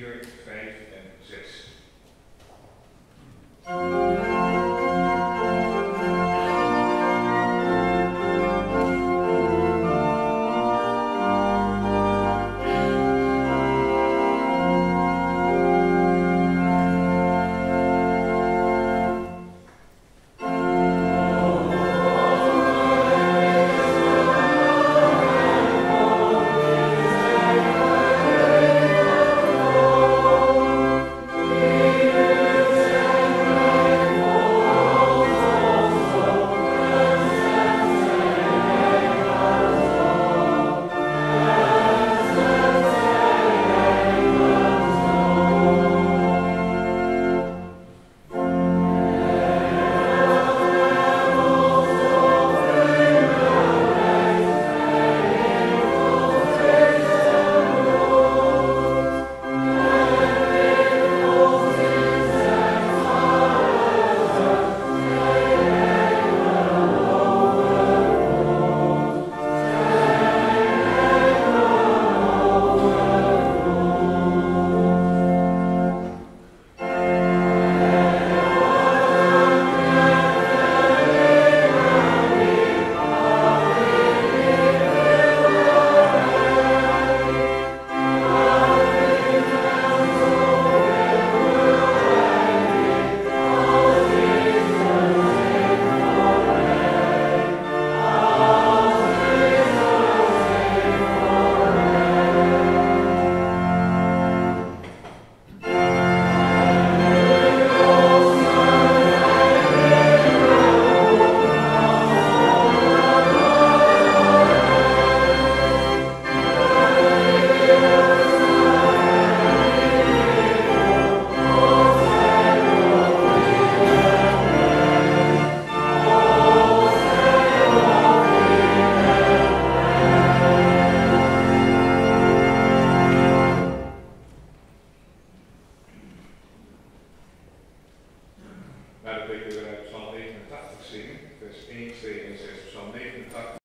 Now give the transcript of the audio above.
4, 5 en 6. Psalm 89 zingen, dus 1, 2 en 6, Psalm 89.